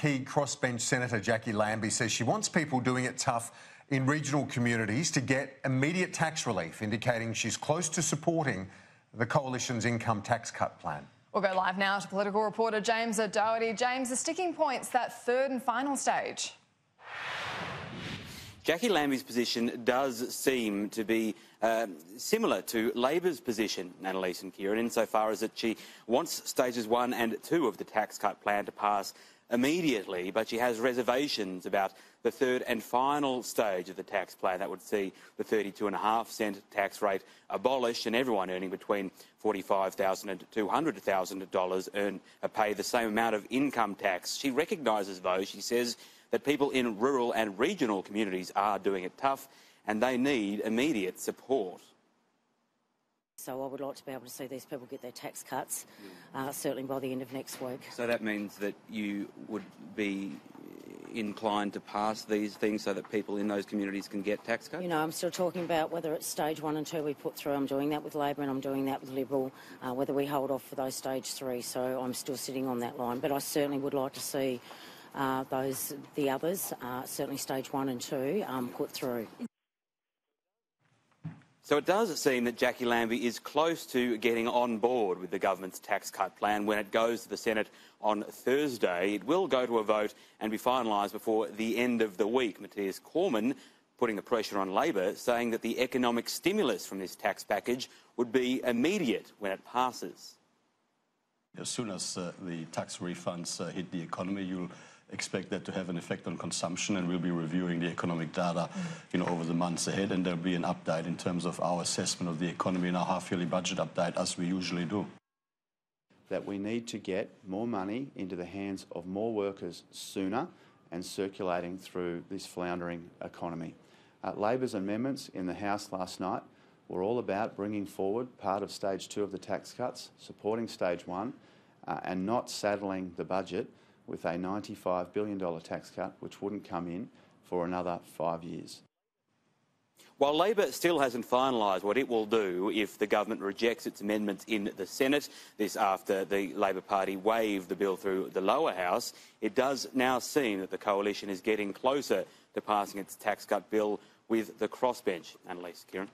key crossbench Senator Jacqui Lambie says she wants people doing it tough in regional communities to get immediate tax relief, indicating she's close to supporting the Coalition's income tax cut plan. We'll go live now to political reporter James O'Doherty. James, the sticking points, that third and final stage. Jacqui Lambie's position does seem to be uh, similar to Labor's position, Annelise and Kieran, insofar as that she wants stages one and two of the tax cut plan to pass immediately, but she has reservations about the third and final stage of the tax plan that would see the 32.5 cent tax rate abolished and everyone earning between $45,000 and $200,000 earn uh, pay the same amount of income tax. She recognises, though, she says that people in rural and regional communities are doing it tough and they need immediate support. So I would like to be able to see these people get their tax cuts, uh, certainly by the end of next week. So that means that you would be inclined to pass these things so that people in those communities can get tax cuts? You know, I'm still talking about whether it's stage one and two we put through. I'm doing that with Labor and I'm doing that with Liberal, uh, whether we hold off for those stage three. So I'm still sitting on that line. But I certainly would like to see uh, those, the others, uh, certainly stage one and two, um, put through. So it does seem that Jacqui Lambie is close to getting on board with the government's tax cut plan. When it goes to the Senate on Thursday, it will go to a vote and be finalised before the end of the week. Mathias Cormann putting the pressure on Labor, saying that the economic stimulus from this tax package would be immediate when it passes. As soon as uh, the tax refunds uh, hit the economy, you'll expect that to have an effect on consumption, and we'll be reviewing the economic data, you know, over the months ahead, and there'll be an update in terms of our assessment of the economy in our half-yearly budget update, as we usually do. That we need to get more money into the hands of more workers sooner and circulating through this floundering economy. Uh, Labor's amendments in the House last night were all about bringing forward part of stage two of the tax cuts, supporting stage one, uh, and not saddling the budget with a $95 billion tax cut, which wouldn't come in for another five years. While Labor still hasn't finalised what it will do if the government rejects its amendments in the Senate, this after the Labor Party waved the bill through the lower house, it does now seem that the coalition is getting closer to passing its tax cut bill with the crossbench. Annelise, Kieran.